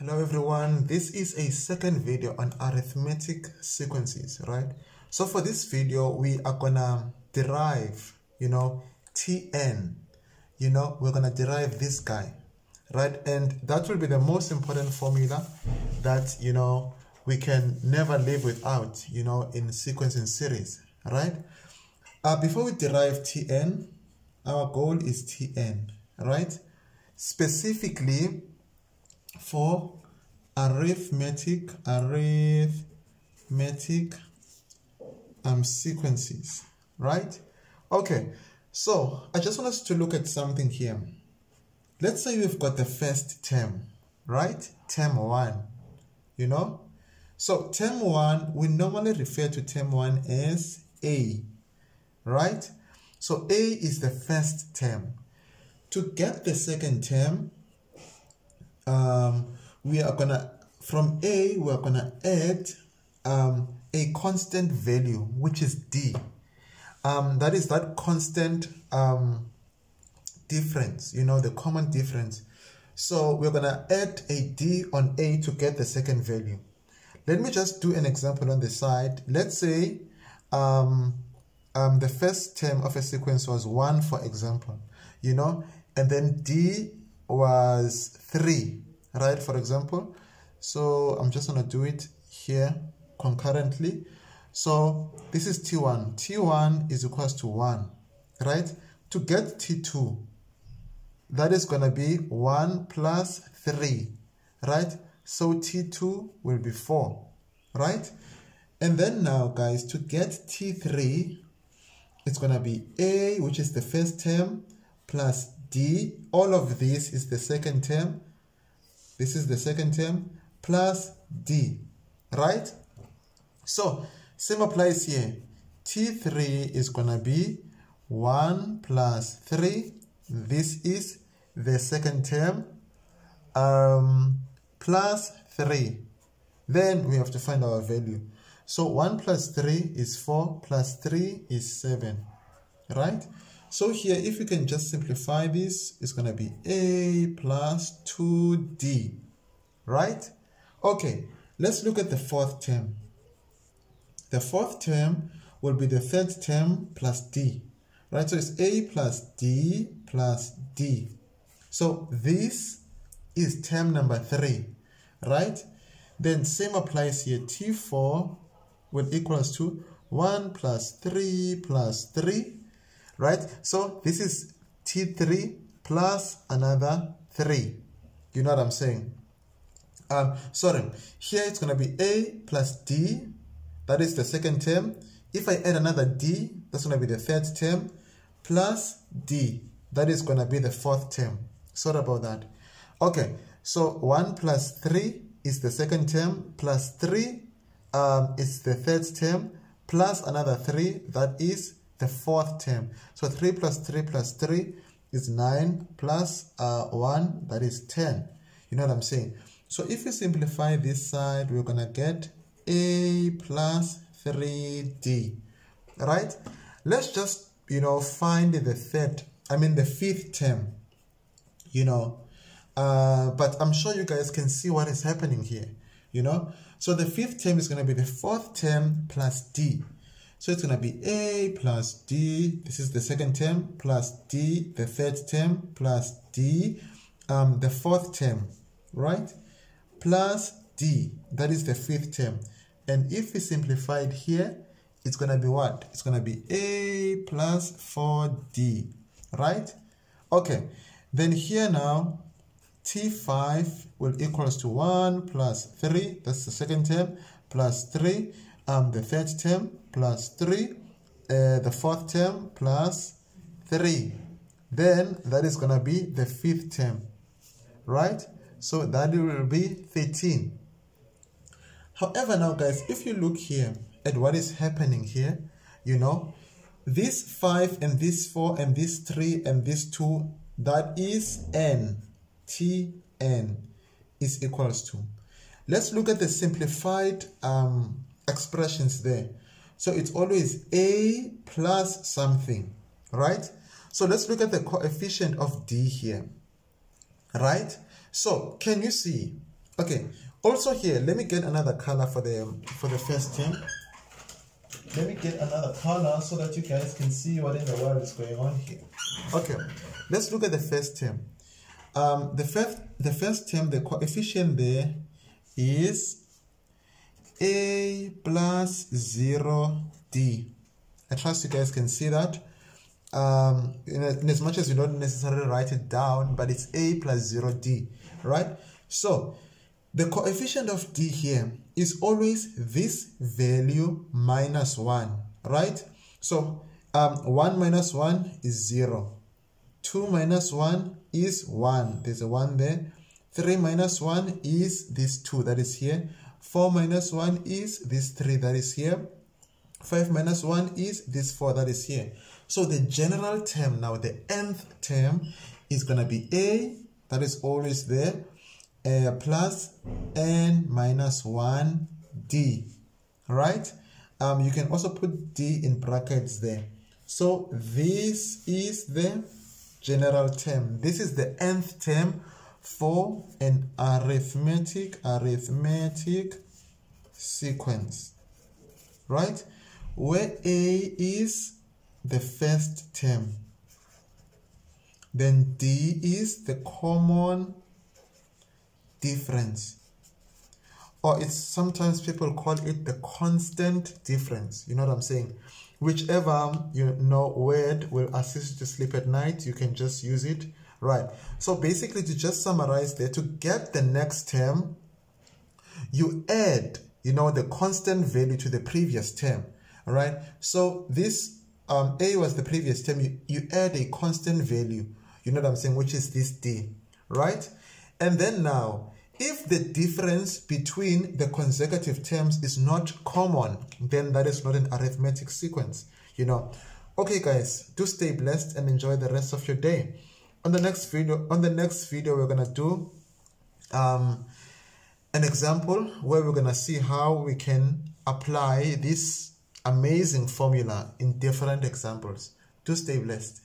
Hello everyone, this is a second video on arithmetic sequences, right? So for this video, we are gonna derive, you know, Tn, you know, we're gonna derive this guy, right? And that will be the most important formula that, you know, we can never live without, you know, in sequence and series, right? Uh, before we derive Tn, our goal is Tn, right? Specifically, for arithmetic arithmetic um sequences right? Okay so i just want us to look at something here. Let's say we've got the first term right? Term one you know? So term one we normally refer to term one as a right? So a is the first term. To get the second term um, we are gonna from a we're gonna add um, a constant value which is d. Um, that is that constant um, difference you know the common difference. So we're gonna add a d on a to get the second value. Let me just do an example on the side. Let's say um, um, the first term of a sequence was 1 for example you know and then d was 3 right? For example so i'm just going to do it here concurrently. So this is t1 t1 is equals to 1 right? To get t2 that is going to be 1 plus 3 right? So t2 will be 4 right? And then now guys to get t3 it's going to be a which is the first term plus d all of this is the second term this is the second term plus d, right? So, same applies here. T3 is going to be 1 plus 3. This is the second term um, plus 3. Then we have to find our value. So 1 plus 3 is 4 plus 3 is 7, right? So here, if we can just simplify this, it's going to be A plus 2D, right? Okay, let's look at the fourth term. The fourth term will be the third term plus D, right? So it's A plus D plus D. So this is term number 3, right? Then same applies here. T4 will equals to 1 plus 3 plus 3 right? So this is T3 plus another 3. You know what I'm saying? Um, sorry, here it's going to be A plus D. That is the second term. If I add another D, that's going to be the third term. Plus D. That is going to be the fourth term. Sorry about that. Okay, so 1 plus 3 is the second term. Plus 3 um, is the third term. Plus another 3, that is the fourth term. So 3 plus 3 plus 3 is 9 plus, uh, 1, that is 10. You know what I'm saying? So if we simplify this side, we're going to get A plus 3D. Right? Let's just, you know, find the third, I mean the fifth term. You know, uh, but I'm sure you guys can see what is happening here. You know, so the fifth term is going to be the fourth term plus D. So it's going to be A plus D, this is the second term, plus D, the third term, plus D, um, the fourth term, right? Plus D, that is the fifth term. And if we simplify it here, it's going to be what? It's going to be A plus 4D, right? Okay, then here now, T5 will equals to 1 plus 3, that's the second term, plus 3, um, the third term, plus 3, uh, the fourth term plus 3. Then that is going to be the fifth term, right? So that will be 13. However, now guys, if you look here at what is happening here, you know, this 5 and this 4 and this 3 and this 2, that is n, t, n is equals to. Let's look at the simplified um, expressions there. So it's always a plus something, right? So let's look at the coefficient of d here, right? So can you see? Okay, also here, let me get another color for the for the first term. Let me get another color so that you guys can see what in the world is going on here. Okay, let's look at the first term. Um, the first the first term, the coefficient there is a plus 0d. I trust you guys can see that. Um, in, in as much as you don't necessarily write it down, but it's a plus 0d, right? So the coefficient of d here is always this value minus 1, right? So um, 1 minus 1 is 0. 2 minus 1 is 1. There's a 1 there. 3 minus 1 is this 2 that is here. 4 minus 1 is this 3 that is here. 5 minus 1 is this 4 that is here. So the general term now, the nth term is going to be a, that is always there, uh, plus n minus 1 d, right? Um, you can also put d in brackets there. So this is the general term. This is the nth term for an arithmetic arithmetic sequence right? Where a is the first term then d is the common difference. Or it's sometimes people call it the constant difference. You know what i'm saying? Whichever you know word will assist you to sleep at night you can just use it right. So basically to just summarize there to get the next term you add you know the constant value to the previous term. All right. So this um, a was the previous term. You, you add a constant value. You know what i'm saying? Which is this d. Right? And then now if the difference between the consecutive terms is not common, then that is not an arithmetic sequence, you know. Okay, guys, do stay blessed and enjoy the rest of your day. On the next video, on the next video, we're gonna do um, an example where we're gonna see how we can apply this amazing formula in different examples. to stay blessed.